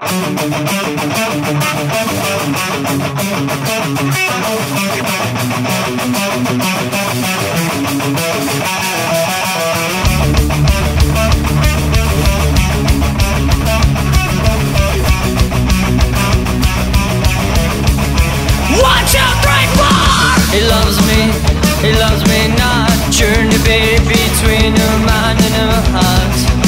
He loves me, he loves me not. Journey between a mind and a heart.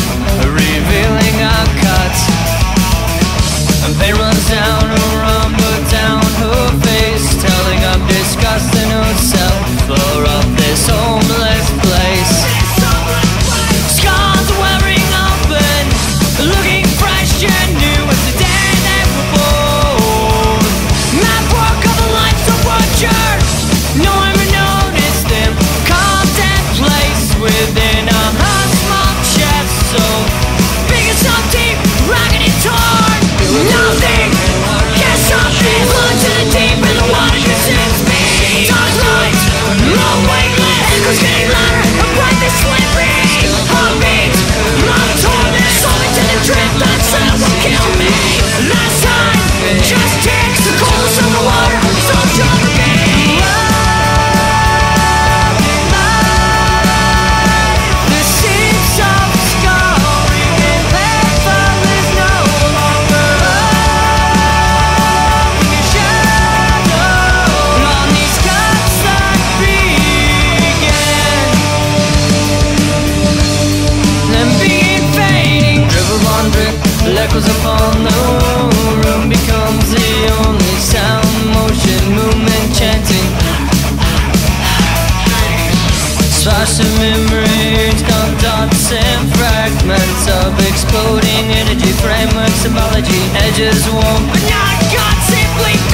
exploding energy framework symbology edges warm. But not God simply